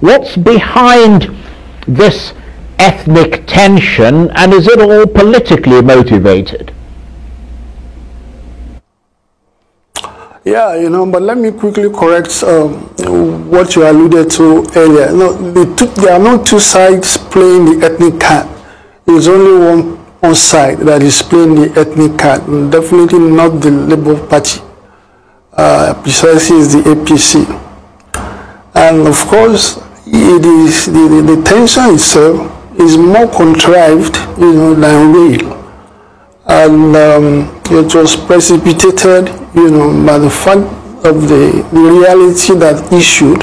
What's behind this ethnic tension, and is it all politically motivated? Yeah, you know, but let me quickly correct um, what you alluded to earlier. No, there are not two sides playing the ethnic card. There's only one, one side that is playing the ethnic card, definitely not the Labour Party. Uh, precisely is the APC. And of course, it is the, the, the tension itself is more contrived, you know, than real. And um, it was precipitated, you know, by the fact of the, the reality that issued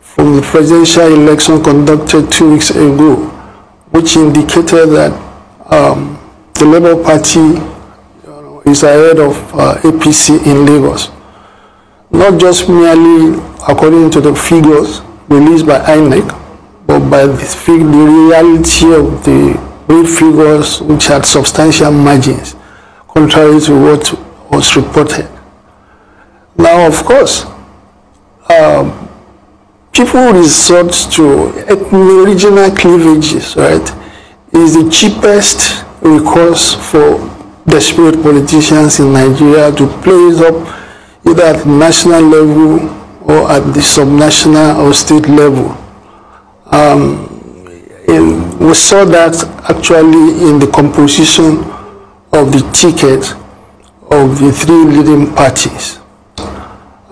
from the presidential election conducted two weeks ago, which indicated that um, the Labour Party you know, is ahead of uh, APC in Lagos. Not just merely according to the figures released by INEC, but by the, the reality of the real figures which had substantial margins, contrary to what was reported. Now, of course, um, people resort to regional cleavages, right? Is the cheapest recourse for desperate politicians in Nigeria to play it up either at national level or at the subnational or state level. Um, we saw that actually in the composition of the ticket of the three leading parties.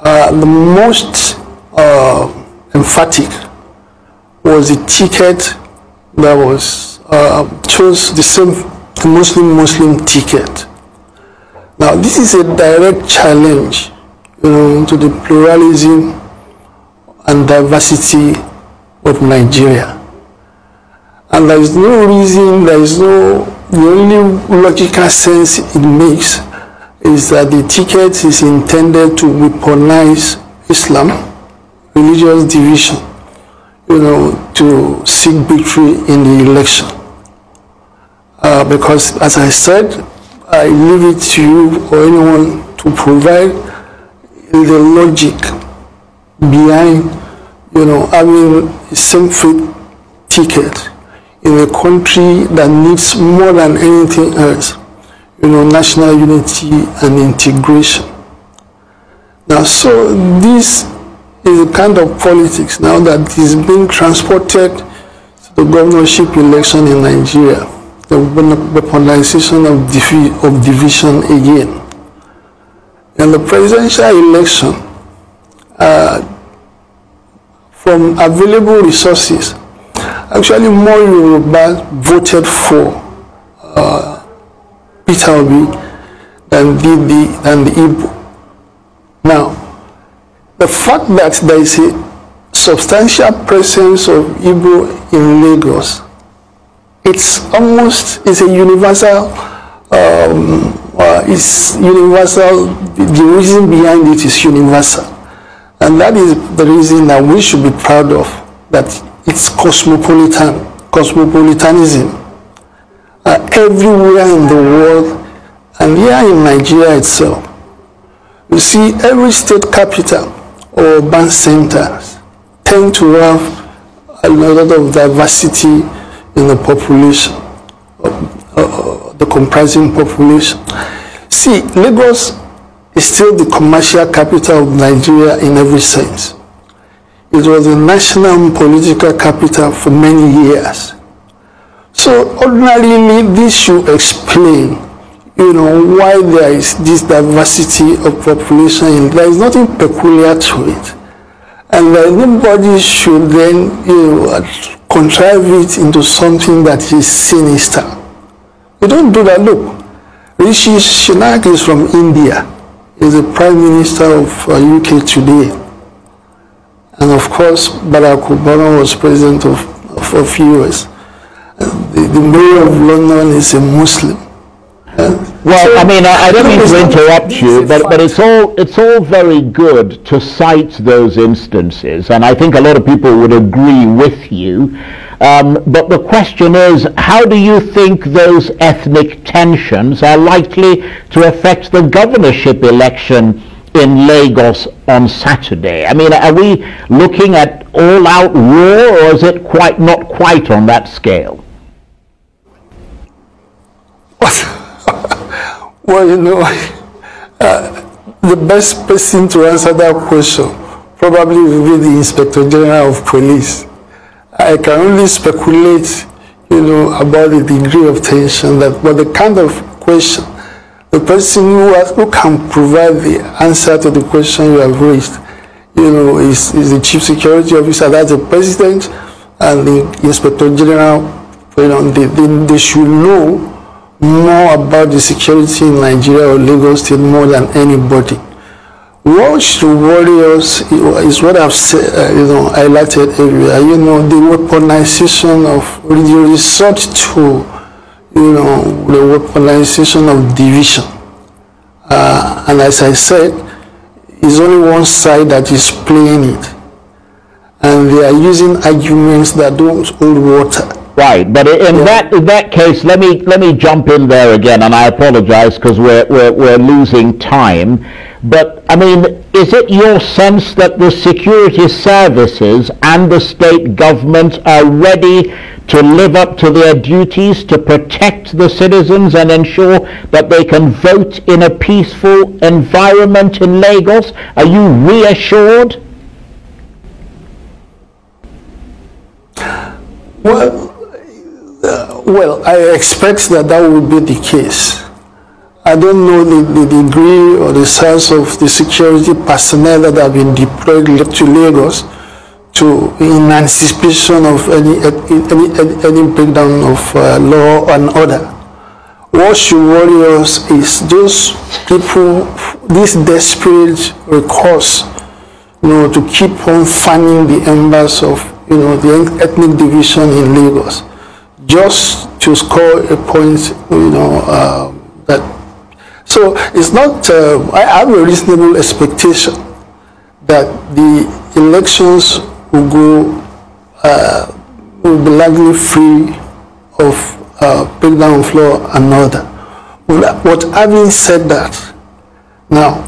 Uh, the most uh, emphatic was the ticket that was uh, chose the same Muslim Muslim ticket. Now this is a direct challenge you know, to the pluralism and diversity of Nigeria. And there is no reason, there is no, the only logical sense it makes is that the ticket is intended to weaponize Islam, religious division, you know, to seek victory in the election. Uh, because, as I said, I leave it to you or anyone to provide the logic behind, you know, having a same-faith ticket in a country that needs more than anything else, you know, national unity and integration. Now, so this is a kind of politics now that is being transported to the governorship election in Nigeria, the weaponization of, divi of division again. In the presidential election, uh, from available resources, actually more Yoruba voted for uh, Peter Obi than did the, than the Igbo. Now, the fact that there is a substantial presence of Igbo in Lagos, it's almost, it's a universal um, uh, is universal. The reason behind it is universal. And that is the reason that we should be proud of, that it's cosmopolitan, cosmopolitanism. Uh, everywhere in the world, and here in Nigeria itself, you see every state capital or urban centers tend to have a lot of diversity in the population. The comprising population. See, Lagos is still the commercial capital of Nigeria in every sense. It was the national and political capital for many years. So ordinarily, this should explain, you know, why there is this diversity of population. There is nothing peculiar to it. And that nobody should then, you know, contrive it into something that is sinister. You don't do that. Look, Rishi Sunak is from India. He's the Prime Minister of uh, UK today. And of course, Barack Obama was President of, of, of US. The, the, mayor of London is a Muslim. well, so, I mean, I, I don't mean to interrupt you, but, but it's all it's all very good to cite those instances, and I think a lot of people would agree with you. Um, but the question is, how do you think those ethnic tensions are likely to affect the governorship election in Lagos on Saturday? I mean, are we looking at all-out war, or is it quite not quite on that scale? well, you know, uh, the best person to answer that question probably will be the Inspector General of Police. I can only speculate, you know, about the degree of tension that, but the kind of question, the person who, has, who can provide the answer to the question you have raised, you know, is, is the Chief Security Officer, that's the President, and the Inspector General, you know, they, they, they should know more about the security in Nigeria or Lagos State more than anybody. Should worry us is what I've said, uh, you know, highlighted earlier. You know, the weaponization of the resort to, you know, the weaponization of division. Uh, and as I said, it's only one side that is playing it. And they are using arguments that don't hold water. Right, but in yeah. that in that case, let me let me jump in there again, and I apologise because we're, we're we're losing time. But I mean, is it your sense that the security services and the state government are ready to live up to their duties to protect the citizens and ensure that they can vote in a peaceful environment in Lagos? Are you reassured? Well, well, I expect that that will be the case. I don't know the, the degree or the size of the security personnel that have been deployed to Lagos to in anticipation of any any, any, breakdown of uh, law and order. What should worry us is those people, this desperate recourse, you know, to keep on fanning the embers of you know the ethnic division in Lagos just to score a point, you know, uh, that. So it's not, uh, I have a reasonable expectation that the elections will go, uh, will be largely free of uh, breakdown law and order. But having said that, now,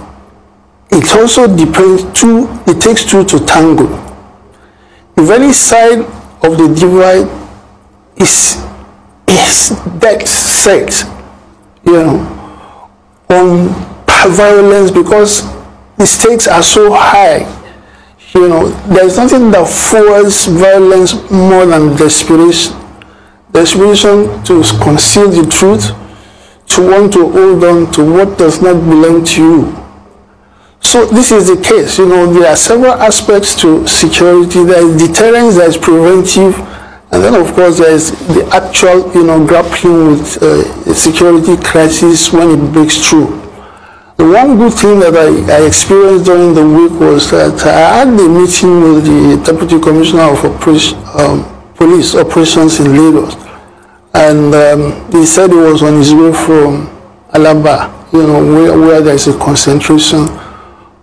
it also depends, two, it takes two to tango. If any side of the divide is is dead set, you know, on violence because the stakes are so high. You know, there's nothing that fuels violence more than desperation. Desperation to conceal the truth, to want to hold on to what does not belong to you. So this is the case. You know, there are several aspects to security. There is deterrence, there is preventive, and then, of course, there is the actual, you know, grappling with uh, security crisis when it breaks through. The one good thing that I, I, experienced during the week was that I had a meeting with the Deputy Commissioner of um, Police Operations in Lagos. And um, he said he was on his way from Alaba, you know, where, where there is a concentration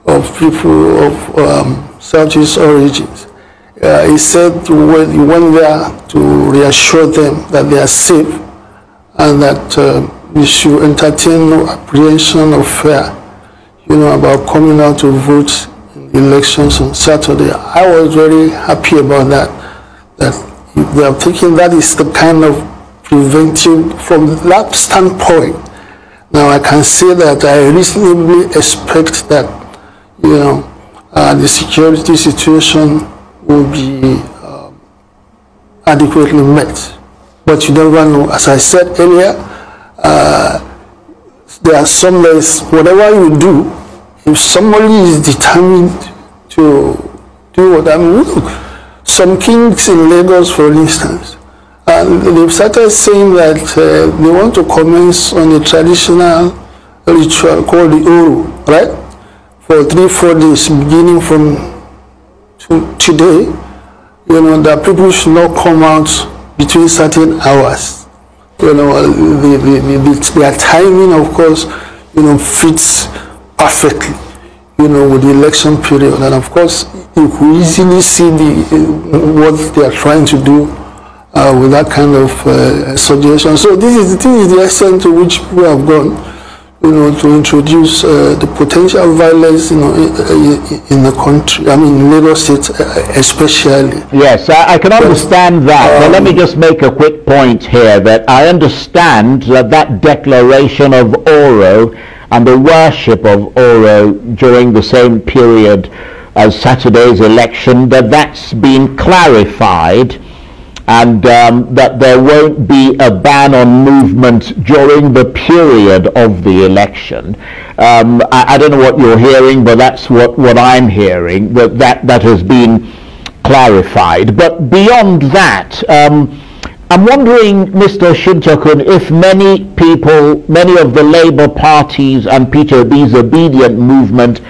of people of um, Southeast origins. Uh, he said he went there to reassure them that they are safe and that uh, we should entertain no apprehension or fear, you know, about coming out to vote in the elections on Saturday. I was very happy about that, that they are thinking that is the kind of preventive, from that standpoint, now I can say that I reasonably expect that, you know, uh, the security situation will be um, adequately met. But you never know. As I said earlier, uh, there are some days, whatever you do, if somebody is determined to do what I mean, some kings in Lagos, for instance, and they've started saying that uh, they want to commence on a traditional ritual called the Oro, right? For three, four days, beginning from today, you know, that people should not come out between certain hours. You know, the, the, the, their timing, of course, you know, fits perfectly, you know, with the election period. And of course, you could easily see the what they are trying to do uh, with that kind of uh, suggestion. So this is, this is the extent to which we have gone you know, to introduce uh, the potential violence, you know, in, in, the country. I mean, Lagos State uh, especially. Yes, I, I can understand that. Um, but let me just make a quick point here that I understand that that declaration of Oro and the worship of Oro during the same period as Saturday's election, that that's been clarified and um, that there won't be a ban on movement during the period of the election. Um, I, I, don't know what you're hearing, but that's what, what I'm hearing, that, that that has been clarified. But beyond that, um, I'm wondering, Mr. Osuntokun, if many people, many of the Labour parties and Peter Obi's obedient movement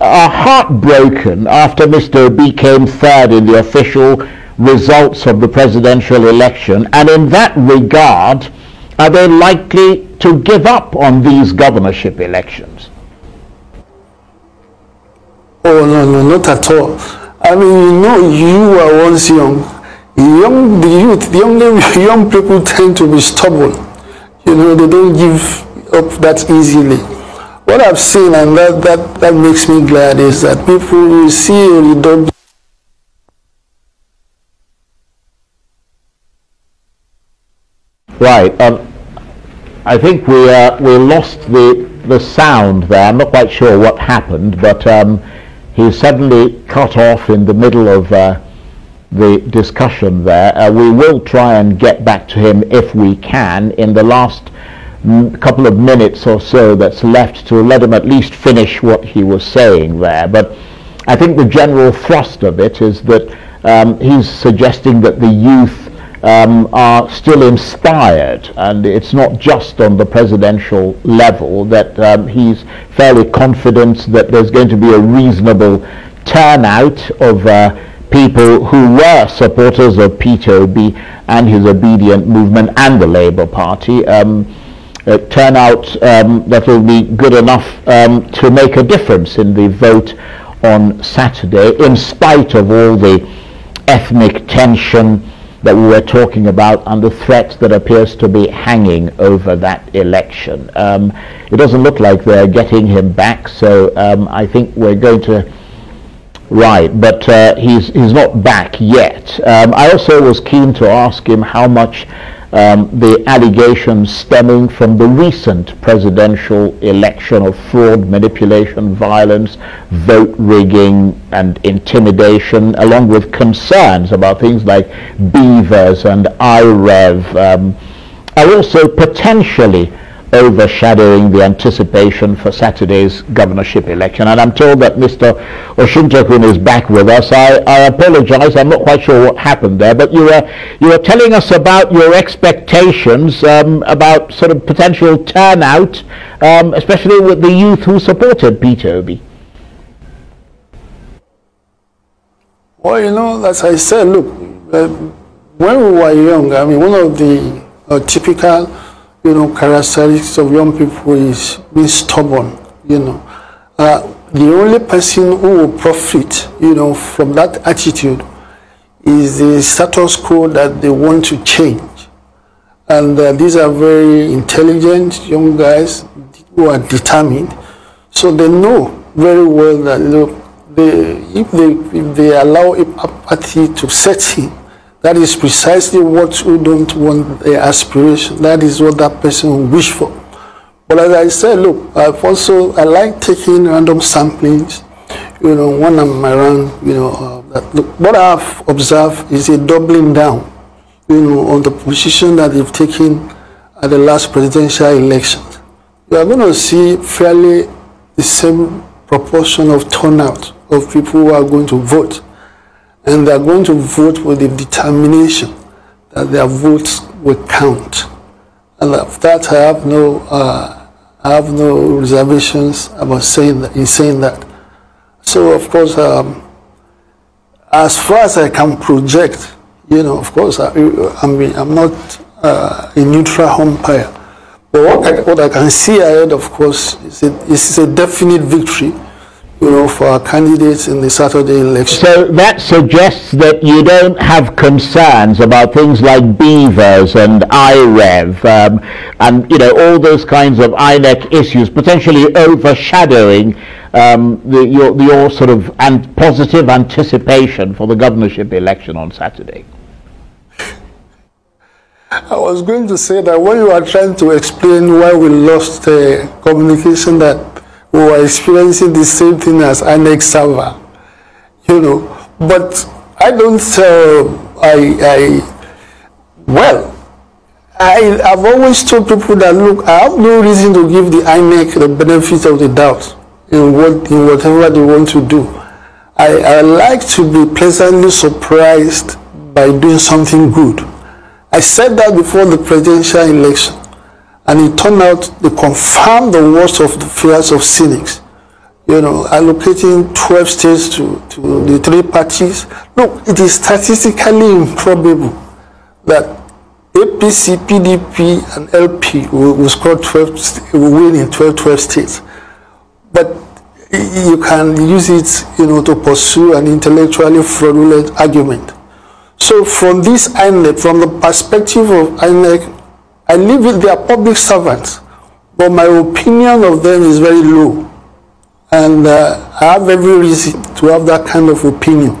are heartbroken after Mr. Obi came third in the official results of the presidential election, and in that regard, are they likely to give up on these governorship elections? Oh, no, no, not at all. I mean, you know, you were once young. Young, the youth, the young, people tend to be stubborn. You know, they don't give up that easily. What I've seen, and that, that, that makes me glad, is that people will see a reduction Right. Um, I think we uh, we lost the the sound there. I'm not quite sure what happened, but um, he suddenly cut off in the middle of uh, the discussion there. Uh, we will try and get back to him if we can in the last couple of minutes or so that's left to let him at least finish what he was saying there. But I think the general thrust of it is that um, he's suggesting that the youth um, are still inspired, and it's not just on the presidential level that um, he's fairly confident that there's going to be a reasonable turnout of uh, people who were supporters of Peter Obi and his obedient movement and the Labour Party. Um, turnout um, that will be good enough um, to make a difference in the vote on Saturday, in spite of all the ethnic tension that we were talking about and the threat that appears to be hanging over that election. Um, it doesn't look like they're getting him back, so um, I think we're going to. Right, but uh, he's he's not back yet. Um, I also was keen to ask him how much um, the allegations stemming from the recent presidential election of fraud, manipulation, violence, vote rigging and intimidation, along with concerns about things like BVAS and IREV, um, are also potentially overshadowing the anticipation for Saturday's governorship election. And I'm told that Mr. Osuntokun is back with us. I, I apologize. I'm not quite sure what happened there, but you were, you were telling us about your expectations um, about sort of potential turnout, um, especially with the youth who supported Peter Obi. Well, you know, as I said, look, uh, when we were young, I mean, one of the uh, typical you know, characteristics of young people is being stubborn, you know. Uh, the only person who will profit, you know, from that attitude is the status quo that they want to change. And uh, these are very intelligent young guys who are determined. So they know very well that, look, they, if, they, if they allow apathy to set in, that is precisely what we don't want the aspiration. That is what that person wish for. But as I said, look, I've also, I like taking random samplings, you know, when I'm around, you know, uh, that, look, what I've observed is a doubling down, you know, on the position that they've taken at the last presidential elections. You are going to see fairly the same proportion of turnout of people who are going to vote and they're going to vote with the determination that their votes will count. And that, I have no, uh, I have no reservations about saying that, in saying that. So, of course, um, as far as I can project, you know, of course, I, I mean, I'm not uh, a neutral umpire. But what I, what I can see ahead, of course, is is a definite victory you know, for our candidates in the Saturday election. So that suggests that you don't have concerns about things like BVAS and IREV um, and, you know, all those kinds of INEC issues potentially overshadowing um, the, your, your sort of an- positive anticipation for the governorship election on Saturday. I was going to say that when you are trying to explain why we lost uh, communication, that we were experiencing the same thing as INEC server, you know. But I don't, uh, I, I, well, I, I've always told people that look, I have no reason to give the INEC the benefit of the doubt in what in whatever they want to do. I, I like to be pleasantly surprised by doing something good. I said that before the presidential election, and it turned out they confirmed the worst of the fears of cynics. You know, allocating 12 states to, to the three parties. Look, it is statistically improbable that APC, PDP, and LP will, will score 12, will win in 12, 12 states. But you can use it, you know, to pursue an intellectually fraudulent argument. So from this INEC, from the perspective of INEC, I live with their public servants, but my opinion of them is very low. And uh, I have every reason to have that kind of opinion.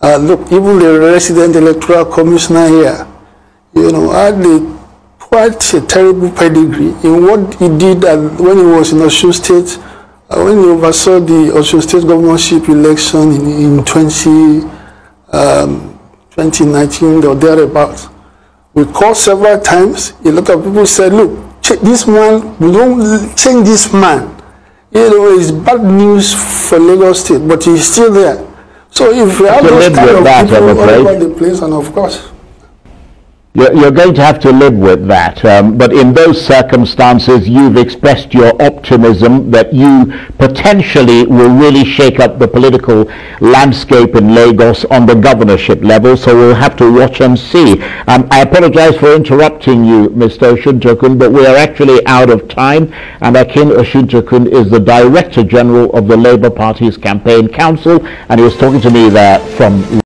Uh, look, even the resident electoral commissioner here, you know, had a, quite a terrible pedigree in what he did and when he was in Osun State, uh, when he oversaw the Osun State governorship election in, in 20, um, 2019 or thereabouts. We called several times. A lot of people said, look, this man, we don't change this man. You know, it's bad news for Lagos State, but he's still there. So if we have those kind of people all over the place, and of course, You're, going to have to live with that. Um, but in those circumstances, you've expressed your optimism that you potentially will really shake up the political landscape in Lagos on the governorship level. So we'll have to watch and see. Um, I apologize for interrupting you, Mr. Osuntokun, but we are actually out of time. And Akin Osuntokun is the Director General of the Labour Party's Campaign Council, and he was talking to me there from